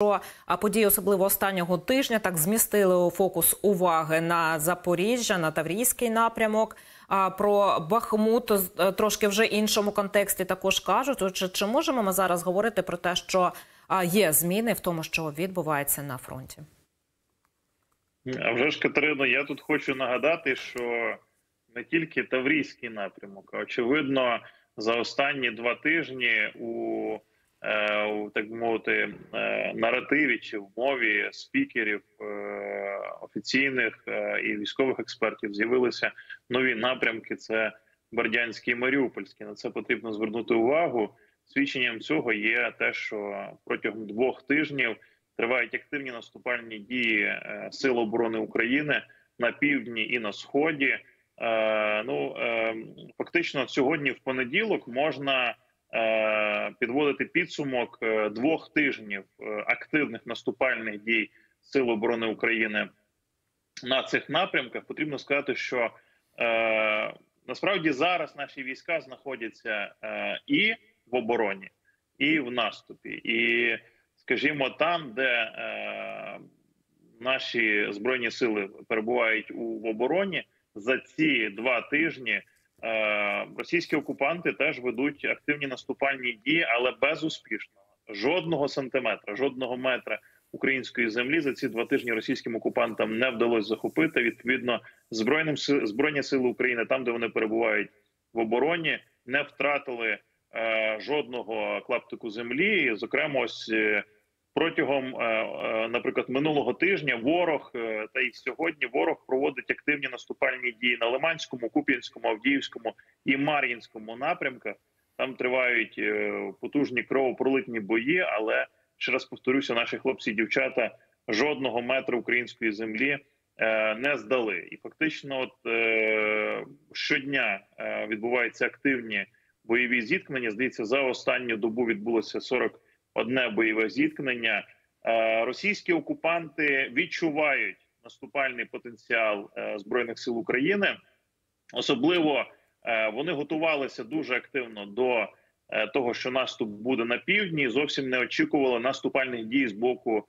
що події, особливо останнього тижня, так змістили фокус уваги на Запоріжжя, на Таврійський напрямок. А про Бахмут е, трошки вже іншому контексті також кажуть. Чи, чи можемо ми зараз говорити про те, що є зміни в тому, що відбувається на фронті? А вже ж Катерино, я тут хочу нагадати, що не тільки Таврійський напрямок, а очевидно, за останні два тижні у так би мовити е, наративі чи в мові спікерів е, офіційних і військових експертів з'явилися нові напрямки. Це Бердянський і Маріупольський. На це потрібно звернути увагу. Свідченням цього є те, що протягом двох тижнів тривають активні наступальні дії Сил оборони України на півдні і на сході. Ну фактично, сьогодні в понеділок можна. Е, підводити підсумок е, двох тижнів е, активних наступальних дій Сил оборони України на цих напрямках, потрібно сказати, що насправді зараз наші війська знаходяться і в обороні, і в наступі, і скажімо, там, де наші збройні сили перебувають у в обороні за ці два тижні. Е, російські окупанти теж ведуть активні наступальні дії, але безуспішно жодного сантиметра, жодного метра української землі за ці два тижні російським окупантам не вдалося захопити. Відповідно, збройним збройні сили України, там де вони перебувають в обороні, не втратили е, жодного клаптику землі. Зокрема, ось. Протягом, е, е, наприклад, минулого тижня ворог е, та й сьогодні ворог проводить активні наступальні дії на Лиманському, Куп'янському, Авдіївському і Мар'їнському напрямках. Там тривають потужні кровопролитні бої. Але ще раз повторюся, наші хлопці і дівчата жодного метра української землі не здали. І фактично, от щодня відбуваються активні бойові зіткнення. Здається, за останню добу відбулося 40 одне бойове зіткнення. Е, російські окупанти відчувають наступальний потенціал е, збройних сил України. Особливо е, вони готувалися дуже активно до того, що наступ буде на півдні. Зовсім не очікували наступальних дій з боку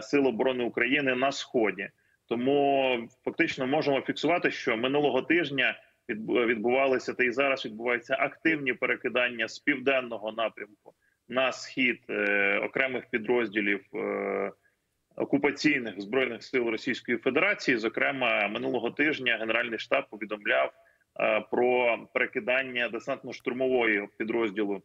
Сил оборони України на сході. Тому фактично можемо фіксувати, що минулого тижня відбувалися та й зараз відбуваються активні перекидання з південного напрямку на схід е, окремих підрозділів е, окупаційних збройних сил Російської Федерації. Зокрема, минулого тижня Генеральний штаб повідомляв е, про перекидання десантно-штурмової підрозділу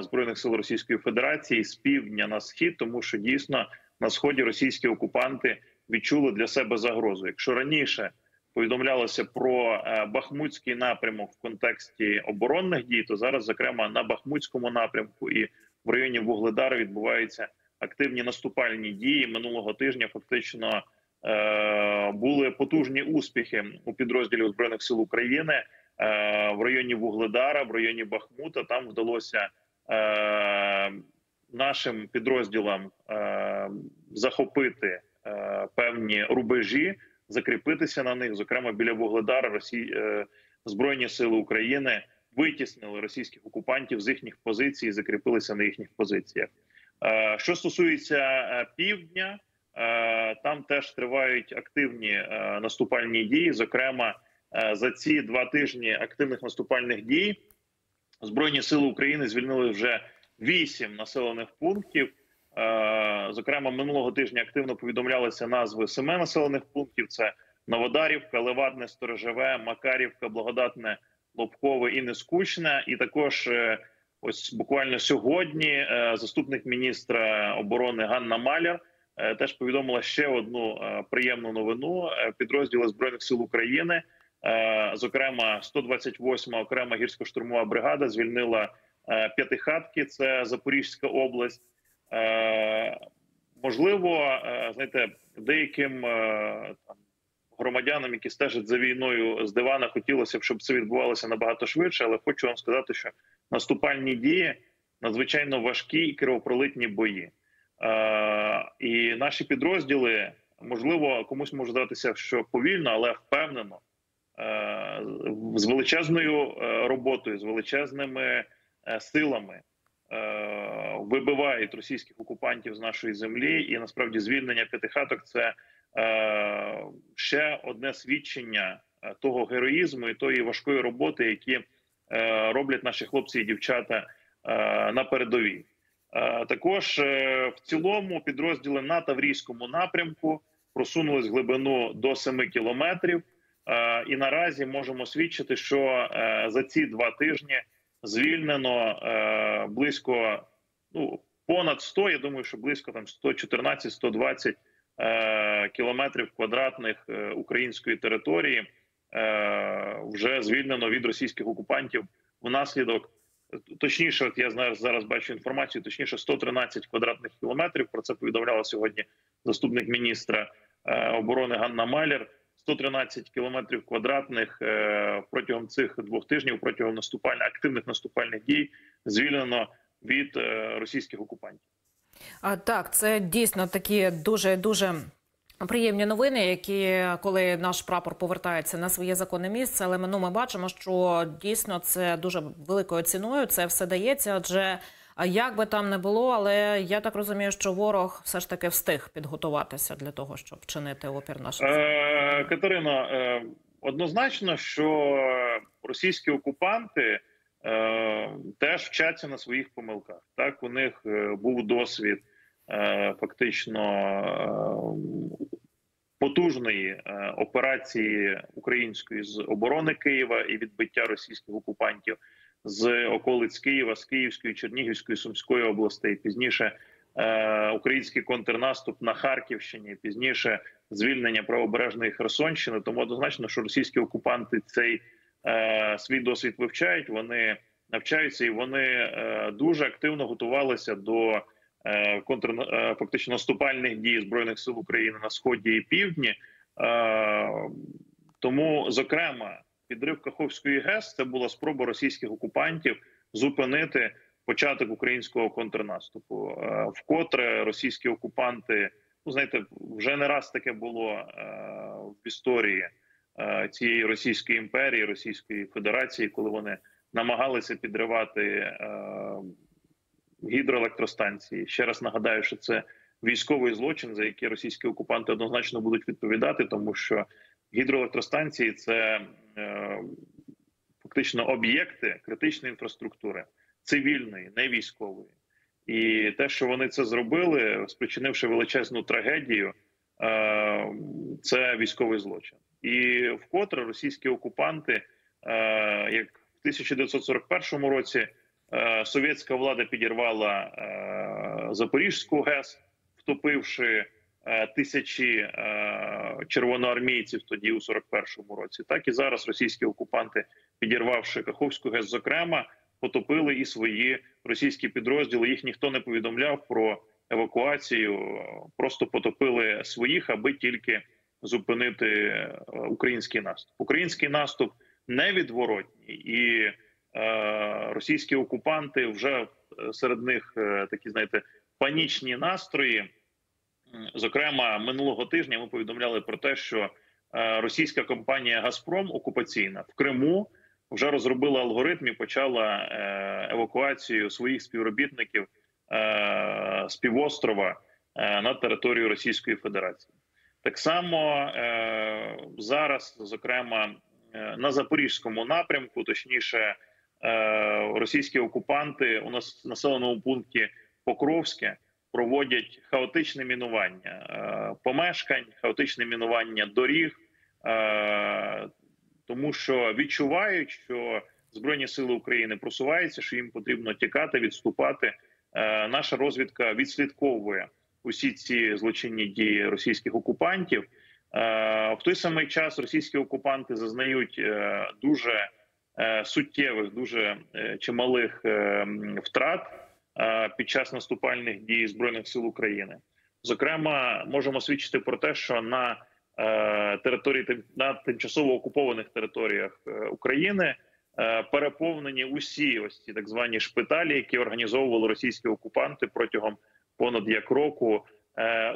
збройних сил Російської Федерації з півдня на схід, тому що дійсно на сході російські окупанти відчули для себе загрозу. Якщо раніше повідомлялося про е, Бахмутський напрямок в контексті оборонних дій. То зараз, зокрема, на Бахмутському напрямку і в районі Вугледара відбуваються активні наступальні дії минулого тижня. Фактично е, були потужні успіхи у підрозділів збройних сил України е, в районі Вугледара, в районі Бахмута. Там вдалося. Нашим підрозділам захопити певні рубежі закріпитися на них. Зокрема, біля Вугледара Росії е, збройні сили України витіснили російських окупантів з їхніх позицій, і закріпилися на їхніх позиціях. Е, що стосується е, півдня, там теж тривають активні наступальні дії. Зокрема, за ці два тижні активних наступальних дій збройні сили України звільнили вже вісім населених пунктів. Е, зокрема, минулого тижня активно повідомлялися назви семи населених пунктів: це Новодарівка, Левадне, Сторожеве, Макарівка, Благодатне, Лобкове і Нескучне. І також е, ось буквально сьогодні е, заступник міністра оборони Ганна Маляр теж повідомила ще одну приємну новину. Підрозділи збройних сил України, зокрема, 128-ма окрема гірсько-штурмова бригада, звільнила п'ятихатки. Це Запорізька область. Е, можливо, е, знаєте, деяким е, там громадянам, які стежать за війною з дивана, хотілося б, щоб це відбувалося набагато швидше, але хочу вам сказати, що наступальні дії надзвичайно важкі і кровопролитні бої. І наші підрозділи можливо комусь може здатися, що повільно, але впевнено з величезною роботою, з величезними силами вибивають російських окупантів з нашої землі, і насправді звільнення п'ятихаток це е, ще одне свідчення е, того героїзму і тої важкої роботи, які е, роблять наші хлопці і дівчата е, на передовій. Е, також е, в цілому підрозділи на Таврійському напрямку просунулись глибину до 7 кілометрів. Е, і наразі можемо свідчити, що е, за ці два тижні звільнено е, близько ну понад 100, Я думаю, що близько там 114-120 е, кілометрів квадратних е, української території е, вже звільнено від російських окупантів внаслідок. Точніше, от я зараз зараз бачу інформацію. Точніше, 113 квадратних кілометрів. Про це повідомляла сьогодні заступник міністра оборони Ганна Малєр. 113 кілометрів квадратних е, протягом цих двох тижнів, протягом наступальних активних наступальних дій, звільнено від е, російських окупантів. А так, це дійсно такі дуже дуже. Приємні новини, які коли наш прапор повертається на своє законне місце, але ну, ми бачимо, що дійсно це дуже великою ціною. Це все дається. Адже як би там не було, але я так розумію, що ворог все ж таки встиг підготуватися для того, щоб вчинити опір нашим. Е, Катерино, е, однозначно, що російські окупанти е, теж вчаться на своїх помилках. Так у них е, був досвід е, фактично. Е, Потужної е, операції української з оборони Києва і відбиття російських окупантів з околиць Києва, з Київської, Чернігівської, Сумської областей. Пізніше е, український контрнаступ на Харківщині, пізніше звільнення правобережної Херсонщини. Тому однозначно, що російські окупанти цей е, свій досвід вивчають. Вони навчаються і вони е, дуже активно готувалися до е, контр е, фактично наступальних дій збройних сил України на сході і півдні. Е, тому, зокрема, підрив Каховської ГЕС це була спроба російських окупантів зупинити початок українського контрнаступу. Е, вкотре російські окупанти, ну знаєте, вже не раз таке було е, в історії е, цієї Російської імперії, Російської Федерації, коли вони намагалися підривати гідроелектростанції. Ще раз нагадаю, що це військовий злочин, за який російські окупанти однозначно будуть відповідати, тому що гідроелектростанції це е, фактично об'єкти критичної інфраструктури, цивільної, не військової. І те, що вони це зробили, спричинивши величезну трагедію, е, це військовий злочин. І вкотре російські окупанти, е, як в 1941 році, совєтська влада підірвала Запорізьку ГЕС, втопивши тисячі е, червоноармійців тоді у 41-му році, так і зараз російські окупанти, підірвавши Каховську ГЕС, зокрема, потопили і свої російські підрозділи. Їх ніхто не повідомляв про евакуацію, просто потопили своїх, аби тільки зупинити е, український наступ. Український наступ невідворотній і е, російські окупанти вже серед них такі знаєте панічні настрої. Зокрема, минулого тижня ми повідомляли про те, що е, російська компанія Газпром окупаційна в Криму вже розробила алгоритм і почала е, евакуацію своїх співробітників е, з півострова на територію Російської Федерації. Так само зараз, зокрема, на запорізькому напрямку, точніше, російські окупанти у нас населеному пункті Покровське проводять хаотичне мінування е, помешкань, хаотичне мінування доріг, е, тому що відчувають, що збройні сили України просуваються, що їм потрібно тікати, відступати. Е, наша розвідка відслідковує усі ці злочинні дії російських окупантів. В той самий час російські окупанти зазнають дуже суттєвих, дуже чималих втрат. Е, під час наступальних дій збройних сил України. Зокрема, можемо свідчити про те, що на е, території на тимчасово окупованих територіях е, України переповнені усі ось ці так звані шпиталі, які організовували російські окупанти протягом понад як року.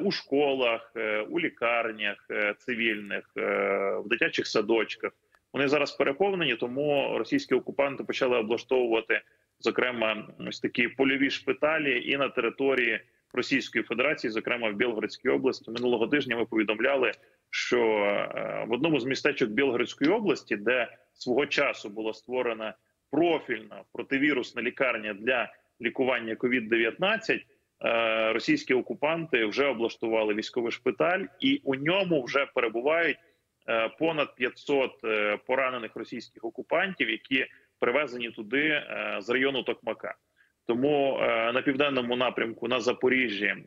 У школах, у лікарнях цивільних, в дитячих садочках вони зараз переповнені, тому російські окупанти почали облаштовувати зокрема, ось такі польові шпиталі, і на території Російської Федерації, зокрема в Білгородській області. Минулого тижня ми повідомляли, що е, в одному з містечок Білгородської області, де свого часу була створена профільна противірусна лікарня для лікування COVID-19, е, російські окупанти вже облаштували військовий шпиталь, і у ньому вже перебувають е, понад 500 поранених російських окупантів, які привезені туди з району Токмака. Тому е, на південному напрямку на Запоріжжі е,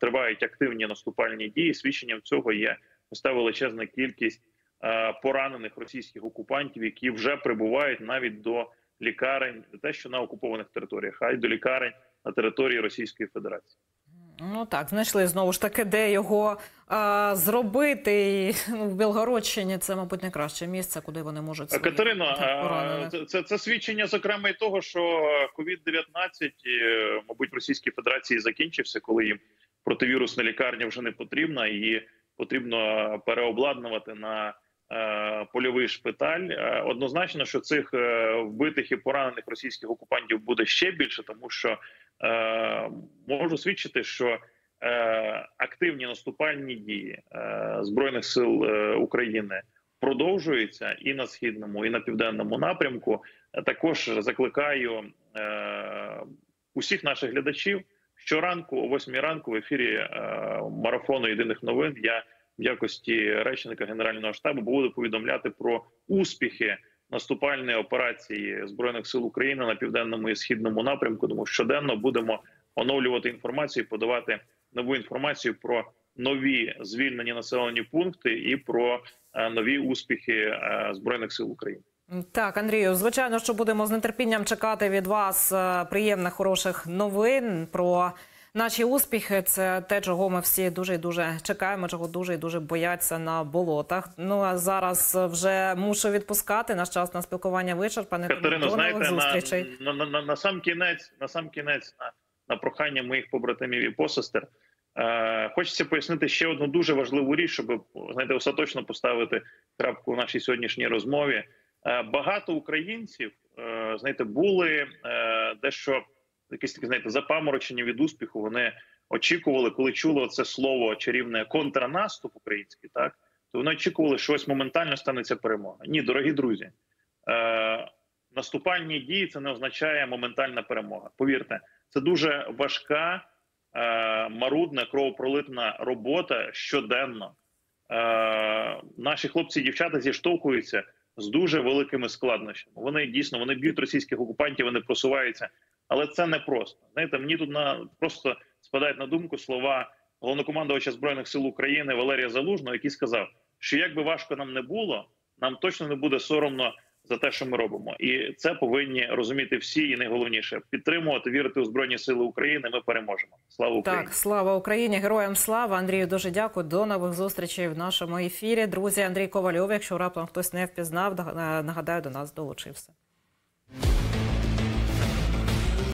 тривають активні наступальні дії. Свідченням цього є ось величезна кількість е, поранених російських окупантів, які вже прибувають навіть до лікарень, те, що на окупованих територіях, а й до лікарень на території Російської Федерації. Ну так, знайшли знову ж таки, де його а, зробити. І, ну, в Білгородщині це, мабуть, найкраще місце, куди вони можуть своїх Катерино. Це, це це свідчення зокрема і того, що COVID-19, мабуть, в Російській Федерації закінчився, коли їм противірусна лікарня вже не потрібна, і потрібно переобладнувати на е, польовий шпиталь. Е, однозначно, що цих е, вбитих і поранених російських окупантів буде ще більше, тому що можу свідчити, що е, активні наступальні дії е, збройних сил України продовжуються і на східному, і на південному напрямку. Також закликаю усіх наших глядачів щоранку, о 8 ранку, в ефірі марафону єдиних новин. Я в якості речника генерального штабу буду повідомляти про успіхи наступальної операції збройних сил України на південному і східному напрямку. Тому щоденно будемо оновлювати інформацію, подавати нову інформацію про нові звільнені населені пункти і про е, нові успіхи е, збройних сил України. Так, Андрію, звичайно, що будемо з нетерпінням чекати від вас е, приємних хороших новин про. Наші успіхи це те, чого ми всі дуже і дуже чекаємо, чого дуже і дуже бояться на болотах. Ну а зараз вже мушу відпускати. Наш час на спілкування вичерпане. Катерино, До знаєте, зустрічей. На, на, на, на сам кінець, на сам кінець, на, на прохання моїх побратимів і посестер. Е, Хочеться пояснити ще одну дуже важливу річ, щоб знаєте, остаточно поставити крапку в нашій сьогоднішній розмові. Е, Багато українців е, знаєте, були е, дещо якісь такі знаєте, запаморочення від успіху. Вони очікували, коли чули це слово чарівне контрнаступ український, так то вони очікували, що ось моментально станеться перемога. Ні, дорогі друзі, е, наступальні дії це не означає моментальна перемога. Повірте, це дуже важка, е, марудна, кровопролитна робота щоденно. Е, Наші хлопці і дівчата зіштовхуються з дуже великими складнощами. Вони дійсно вони б'ють російських окупантів, вони просуваються але це не просто. Знаєте, мені тут на просто спадають на думку слова головнокомандувача збройних сил України Валерія Залужного, який сказав, що як би важко нам не було, нам точно не буде соромно за те, що ми робимо, і це повинні розуміти всі, і найголовніше підтримувати, вірити у збройні сили України. Ми переможемо. Слава Україні! Так, слава Україні, героям слава Андрію. Дуже дякую. До нових зустрічей в нашому ефірі. Друзі, Андрій Ковальов. Якщо раптом хтось не впізнав, нагадаю, до нас долучився.